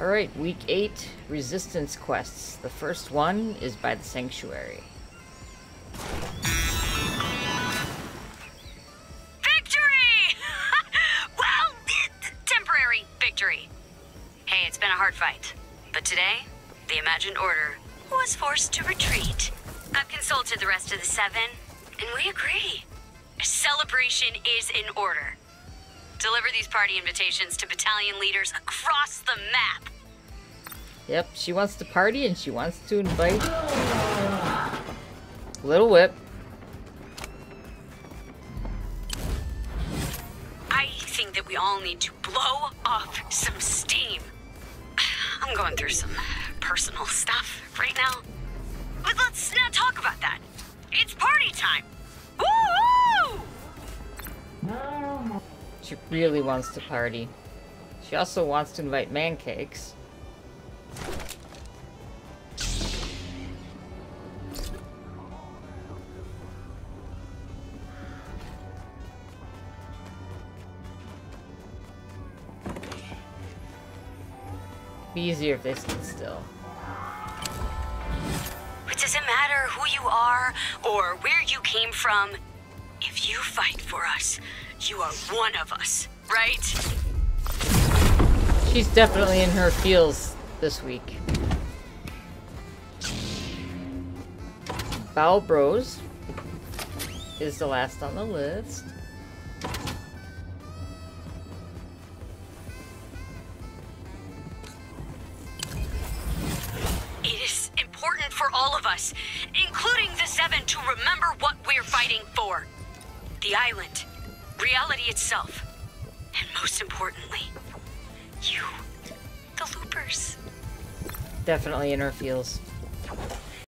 Alright, week 8 resistance quests. The first one is by the Sanctuary. Victory! well, temporary victory. Hey, it's been a hard fight. But today, the Imagined Order was forced to retreat. I've consulted the rest of the Seven, and we agree. A celebration is in order. Deliver these party invitations to battalion leaders across the map. Yep, she wants to party and she wants to invite Lil' Whip. I think that we all need to blow off some steam. I'm going through some personal stuff right now. But let's not talk about that. It's party time. Woo! She really wants to party. She also wants to invite mancakes. Be easier if they stood still. It doesn't matter who you are or where you came from. If you fight for us, you are one of us, right? She's definitely in her feels this week. Bao Bros is the last on the list. It is important for all of us, including the Seven, to remember what we're fighting for. The island, reality itself, and most importantly, you, the loopers. Definitely in her feels.